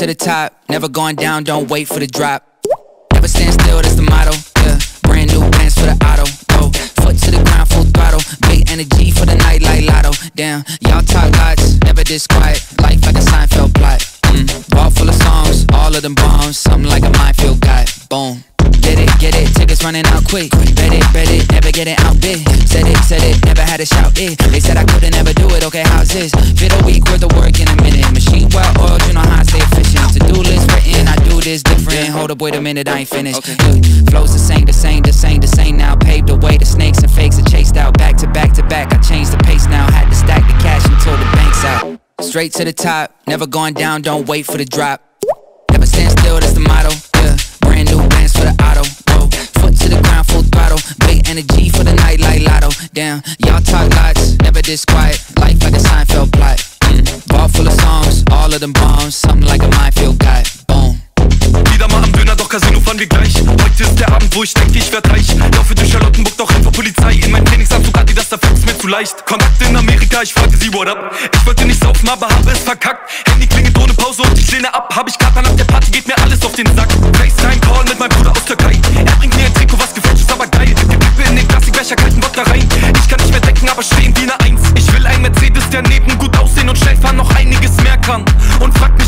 to the top, never going down, don't wait for the drop. Never stand still, that's the motto. Yeah, brand new bands for the auto. Go, foot to the ground, full throttle. Big energy for the night like lotto. Damn, y'all talk lots, never this quiet. Life like a Seinfeld plot. Mm, ball full of songs, all of them bombs. Something like a minefield guy. Boom. Get it, get it, tickets running out quick. Bet it, bet it, never get it out big. Said it, said it, never had to shout it. They said I couldn't never do it, okay, how's this? Fit a week worth of written, I do different. Hold up, wait a minute, I ain't finished. Okay. Look, flows the same, the same, the same, the same now. Paved the way, the snakes and fakes are chased out. Back to back to back, I changed the pace now. Had to stack the cash until the bank's out. Straight to the top, never going down, don't wait for the drop. Never stand still, that's the motto. Yeah, brand new bands for the auto. Whoa, foot to the ground, full throttle. Big energy for the night like lotto. Damn, y'all talk lots, never this quiet. Life like a Seinfeld plot. Mm, ball full of songs, all of them bombs. Something like a minefield guy. Heute ist der Abend, wo ich denke, ich werd reich. Laufe durch Charlottenburg, doch einfach Polizei. In mein Trainingsanzug Adidas, da fällt's mir zu leicht. Kontakt in Amerika, ich frage sie, what up? Ich wollte nicht saufen, aber habe es verkackt. Handy klingelt ohne Pause und ich lehne ab. Hab ich Kater nach der Party, geht mir alles auf den Sack. FaceTime-Call mit meinem Bruder aus Türkei. Er bringt mir ein Trikot, was gefälscht ist, aber geil. Die Kippe in den Plastikbecher, kalten Bock da rein. Ich kann nicht mehr denken, aber stehen wie eine Eins. Ich will ein Mercedes, der neben gut aussehen und schnell fahren noch einiges mehr kann. Und fragt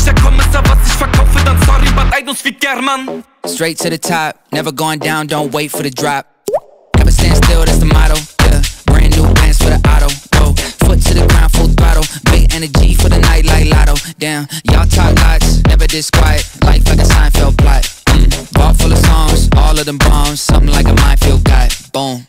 I don't speak German. Straight to the top, never going down, don't wait for the drop. Never stand still, that's the motto. Yeah, brand new bands for the auto. Whoa, foot to the ground, full throttle. Big energy for the night like lotto. Damn, y'all talk lots, never this quiet. Life like a Seinfeld plot. Mm, ball full of songs, all of them bombs. Something like a minefield guy. Boom.